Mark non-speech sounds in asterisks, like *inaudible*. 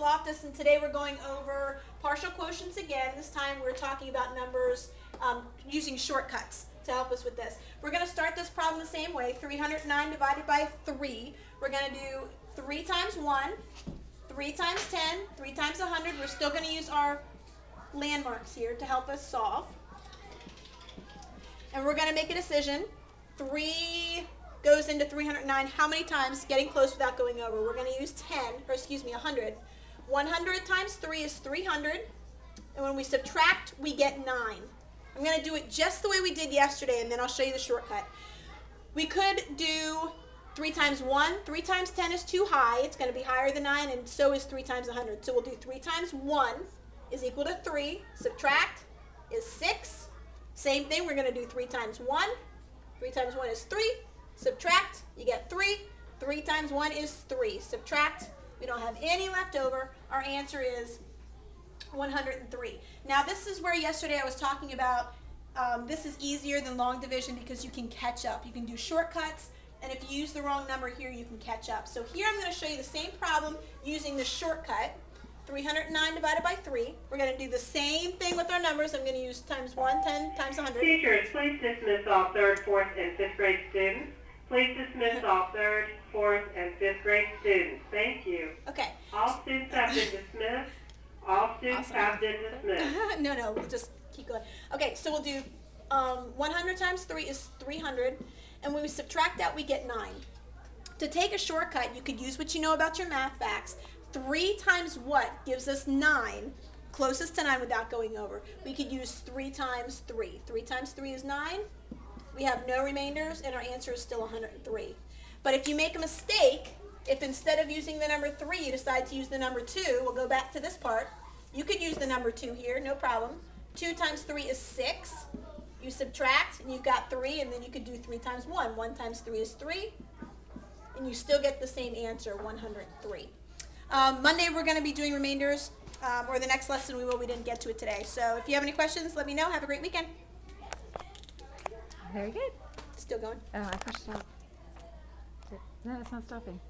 Loftus, and today we're going over partial quotients again. This time we're talking about numbers um, using shortcuts to help us with this. We're going to start this problem the same way. 309 divided by 3. We're going to do 3 times 1, 3 times 10, 3 times 100. We're still going to use our landmarks here to help us solve. And we're going to make a decision. 3 goes into 309 how many times getting close without going over we're going to use 10 or excuse me 100 100 times 3 is 300 and when we subtract we get 9 I'm going to do it just the way we did yesterday and then I'll show you the shortcut. We could do 3 times 1 3 times 10 is too high. It's going to be higher than 9 and so is 3 times 100 so we'll do 3 times 1 is equal to 3 subtract is 6 same thing we're going to do 3 times 1 3 times 1 is 3 Subtract, you get 3. 3 times 1 is 3. Subtract, we don't have any left over. Our answer is 103. Now this is where yesterday I was talking about um, this is easier than long division because you can catch up. You can do shortcuts and if you use the wrong number here you can catch up. So here I'm going to show you the same problem using the shortcut. 309 divided by 3. We're going to do the same thing with our numbers. I'm going to use times 1, 10 times 100. Teachers, please dismiss all third, fourth, and fifth grade students. Please dismiss all third, fourth, and fifth grade students. Thank you. Okay. All students have been dismissed. All students Awesome. have been dismissed. *laughs* no, no, we'll just keep going. Okay, so we'll do um, 100 times 3 is 300, and when we subtract out, we get 9. To take a shortcut, you could use what you know about your math facts. 3 times what gives us 9, closest to 9 without going over. We could use 3 times 3. 3 times 3 is 9. We have no remainders, and our answer is still 103. But if you make a mistake, if instead of using the number 3, you decide to use the number 2, we'll go back to this part. You could use the number 2 here, no problem. 2 times 3 is 6. You subtract, and you've got 3, and then you could do 3 times 1. 1 times 3 is 3, and you still get the same answer, 103. Um, Monday, we're going to be doing remainders, um, or the next lesson we will. We didn't get to it today. So if you have any questions, let me know. Have a great weekend. Very good. Still going. Oh, I pushed it out. No, it's not stopping.